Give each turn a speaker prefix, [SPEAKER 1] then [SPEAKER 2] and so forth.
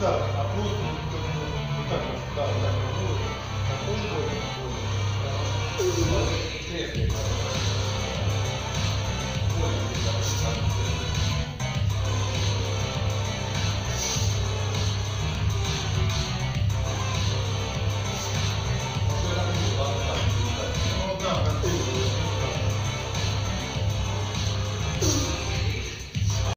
[SPEAKER 1] назад, а